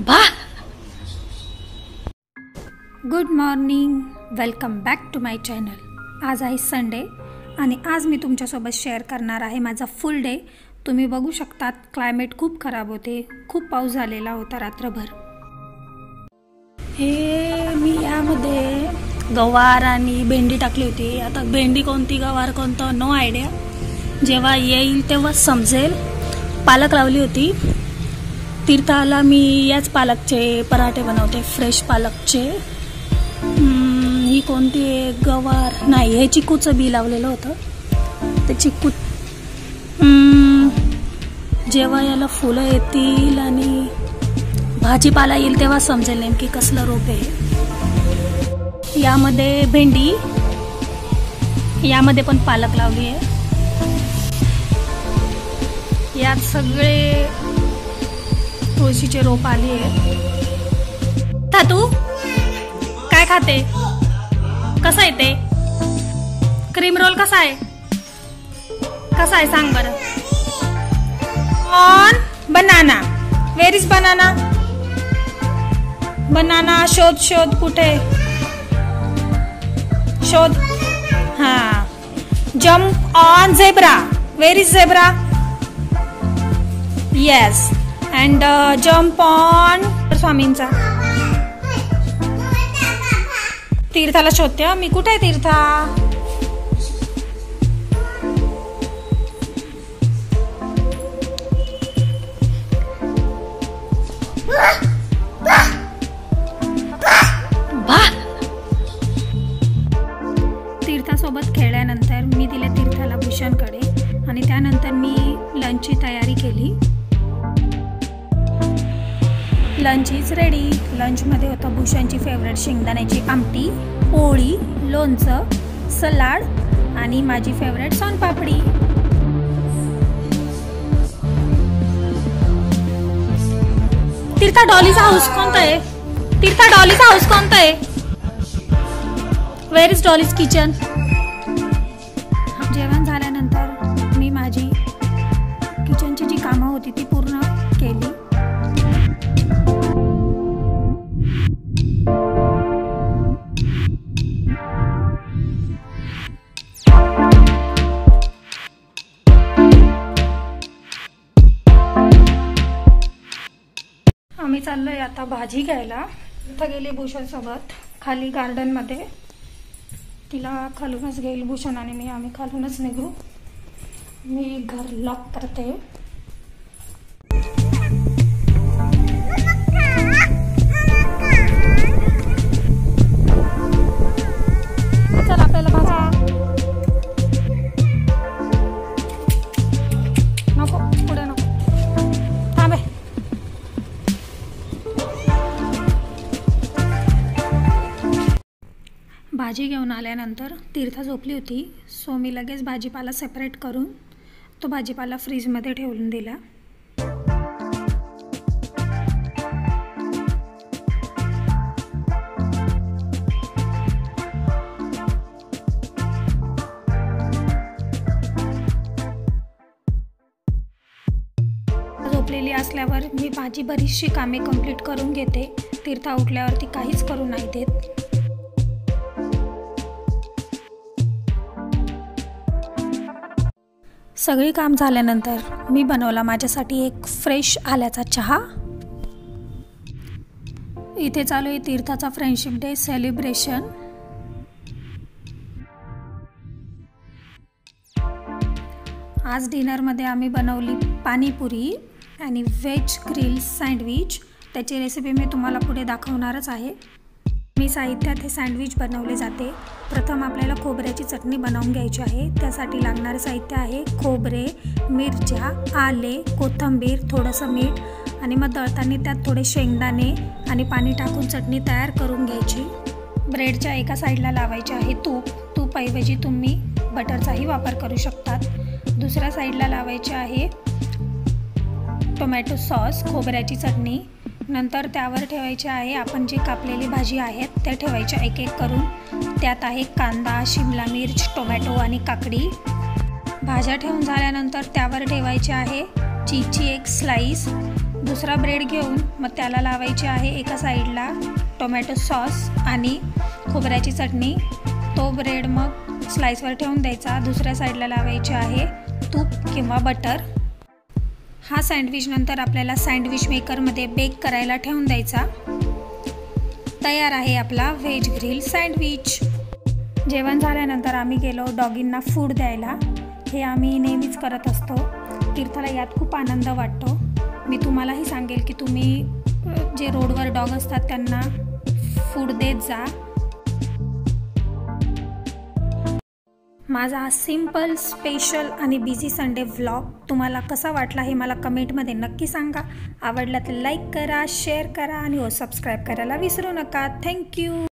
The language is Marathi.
बा. Good morning welcome back to my channel आज आहे संडे आणि आज मी तुमच्यासोबत शेअर करणार आहे माझा फुल डे तुम्ही बघू शकतात क्लायमेट खूप खराब होते. खूप पाऊस झालेला होता रात्रभर. हे मी यामध्ये गवार आणि भेंडी टाकली होती. आता भेंडी कोणती गवार कोणतं नो आयडिया जेव्हा येईल तेव्हा समजेल. पालक लावली होती. तीर्थाला मी याच पालकचे पराठे बनवते फ्रेश पालकचे. ही कोणती गवार. नाही हे चिकूचं बी लावलेलं होतं. ते चिकू जेव्हा याला फुलं येतील आणि भाजीपाला येईल तेव्हा समजेल नेमकी कसलं रोप आहे. यामध्ये भेंडी. यामध्ये पण पालक लावली आहे. यात सगळे तुळशीचे रोप आली आहे तू काय खाते? कसं आहे ते? क्रीम रोल कसा आहे? कसा आहे सांग बरं. On banana where is banana banana शोध शोध कुठे? शोध. हा. Jump on zebra where is zebra yes and jump on स्वामींचा. तीर्थाला शोधते मी कुठे आहे तीर्था? तीर्थासोबत खेळल्यानंतर मी दिले तीर्थाला भूषणकडे लंच इज रेडी लंचमध्ये होतं भूषणची फेवरेट शेंगदाण्याची आमटी पोळी लोणचं सलाड आणि माझी फेवरेट सोनपापडी. तीर्था डॉलीचा हाऊस कोणता आहे? तीर्था डॉलीचा हाऊस कोणता आहे? वेअर इज डॉलीज किचन आम्ही चाललोय आता भाजी घ्यायला. इथं गेली भूषण सोबत खाली गार्डनमध्ये. तिला खालूनच घेईल भूषण आणि मी आम्ही खालूनच निघू. मी घर लॉक करते. भाजी घेऊन आल्यानंतर तीर्था झोपली होती. सो मी लगेच भाजीपाला सेपरेट करून तो भाजीपाला फ्रीजमध्ये ठेवून दिला. झोपलेली असल्यावर मी माझी बरीचशी कामे कंप्लीट करून घेते. तीर्था उठल्यावरती काहीच करू नाही सगळी काम झाल्यानंतर मी बनवला माझ्यासाठी एक फ्रेश आल्याचा चहा. इथे चालू आहे तीर्थाचा फ्रेंडशिप डे सेलिब्रेशन. आज डिनरमध्ये आम्ही बनवली पाणीपुरी आणि व्हेज ग्रिल सँडविच. त्याची रेसिपी मी तुम्हाला पुढे दाखवणारच आहे. मी साहित्यात हे सँडविच बनवले जाते. प्रथम आपल्याला खोबऱ्याची चटणी बनवून घ्यायची आहे. त्यासाठी लागणारे साहित्य आहे खोबरे मिरच्या आले कोथिंबीर थोडंसं मीठ आणि मग दळताना त्यात थोडे शेंगदाणे आणि पाणी टाकून चटणी तयार करून घ्यायची. ब्रेडच्या एका साईडला लावायचे आहे तूप. तूपऐवजी तुम्ही बटरचाही वापर करू शकतात. दुसऱ्या साईडला लावायचे आहे टोमॅटो सॉस खोबऱ्याची चटणी. नंतर त्यावर ठेवायचे आहे. आपण जी कापलेली भाजी आहेत त्या ठेवायच्या एक एक करून. त्यात आहे कांदा शिमला मिर्च टोमॅटो आणि काकडी. भाज्या ठेवून झाल्यानंतर त्यावर ठेवायचे आहे चीजची एक स्लाईस दुसरा ब्रेड घेऊन मग त्याला लावायचे आहे एका साईडला टोमॅटो सॉस आणि खोबऱ्याची चटणी. तो ब्रेड मग स्लाईसवर ठेवून द्यायचा. दुसऱ्या साईडला लावायचे आहे तूप किंवा बटर. हा सँडविच नंतर आपल्याला सँडविच मेकरमध्ये बेक करायला ठेवून द्यायचा. तयार आहे आपला व्हेज ग्रिल सँडविच. जेवण झाल्यानंतर आम्ही गेलो डॉगींना फूड द्यायला. हे आम्ही नेहमीच करत असतो. तीर्थाला यात खूप आनंद वाटतो. मी तुम्हालाही सांगेल की तुम्ही जे रोडवर डॉग असतात त्यांना फूड देत जा. माझा सिंपल स्पेशल आणि बिझी संडे व्लॉग तुम्हाला कसा वाटला हे मला कमेंटमध्ये नक्की सांगा. आवडला तर लाईक करा शेअर करा आणि हो सबस्क्राईब करायला विसरू नका. थँक्यू